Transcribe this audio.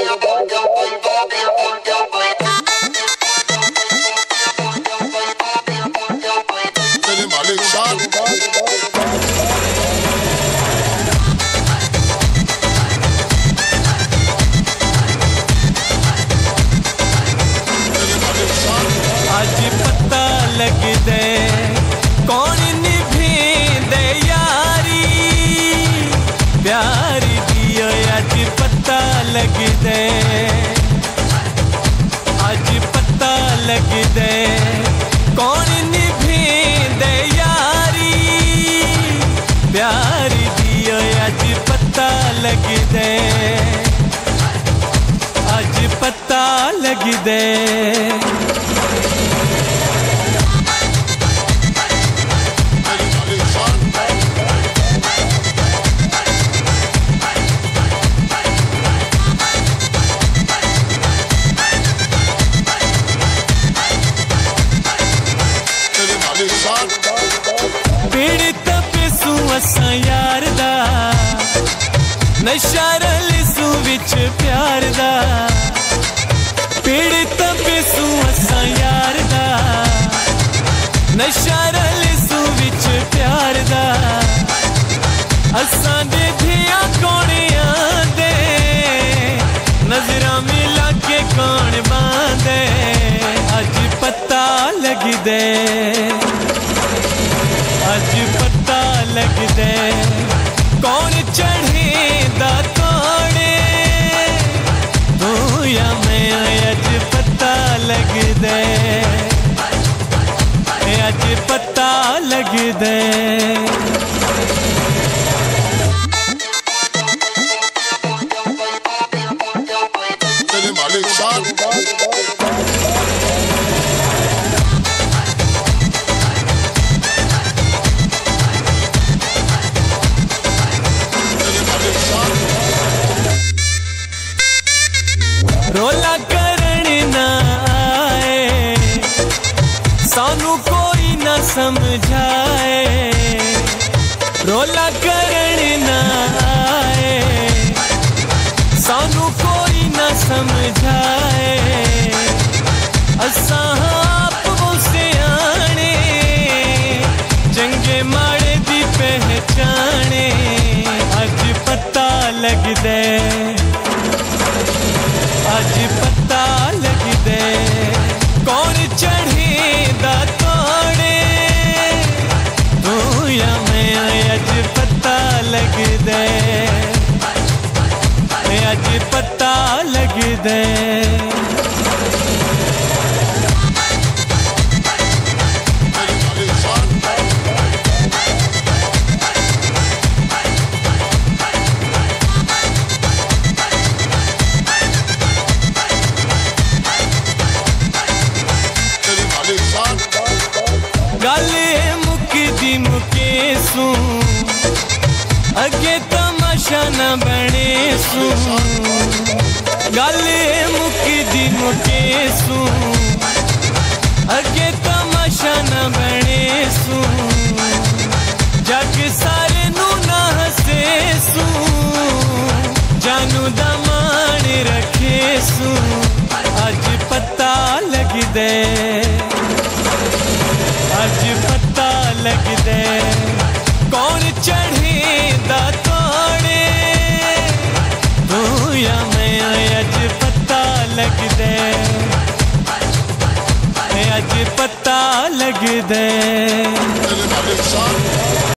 Yeah. आज पता लग दे। आज पता लग दे। ਨਸ਼ਾ ਰਲਿਸੂ ਵਿੱਚ ਪਿਆਰ ਦਾ ਪੀੜਤ ਪਿਸੂ ਅਸਾਂ ਯਾਰ ਦਾ ਨਸ਼ਾ ਰਲਿਸੂ ਵਿੱਚ ਪਿਆਰ ਦਾ ਅਸਾਂ ਦੇ ਧੀਆਂ ਕੋਣਿਆਂ ਦੇ ਨਜ਼ਰਾਂ ਮਿਲਾ ਕੇ ਕੌਣ ਬਾਂਦੇ ਅੱਜ ਪਤਾ ਲੱਗਦੇ ਅੱਜ ਪਤਾ ਲੱਗਦਾ ਕੌਣ अज पता लगद ਸਾਨੂੰ ਕੋਈ ਨਾ ਸਮਝਾਏ। ਰੋਲਾ ਕਰਨ ਨਾ ਆਏ। ਸਾਨੂੰ ਕੋਈ ਨਾ ਸਮਝਾਏ। ਅਸਾਂ ਆਪ ਮੁਸਿਆਣੇ ਚੰਗੇ ਮਾੜੇ ਦੀ ਪਹਿਚਾਣੇ। ਅੱਜ ਪਤਾ ਲੱਗਦਾ पता लग दे। गल मुकी दी मुके सू अगे तो ਗੱਲ ਨਾ ਬਣੇ ਸੂ। ਗੱਲ ਇਹ ਮੁੱਕਦੀ ਮੁਕੇ ਸੂ। ਅੱਗੇ ਤਮਾਸ਼ਾ ਨਾ ਬਣੇ ਸੂ। ਜੱਗ ਸਾਰੇ ਨੂੰ ਨਾ ਹੱਸੇ ਸੂ। ਜਾਨੂ ਦਾ ਮਾਣ ਰੱਖੇ ਸੂ। ਅੱਜ ਪਤਾ ਲੱਗਦਾ अज पता लगद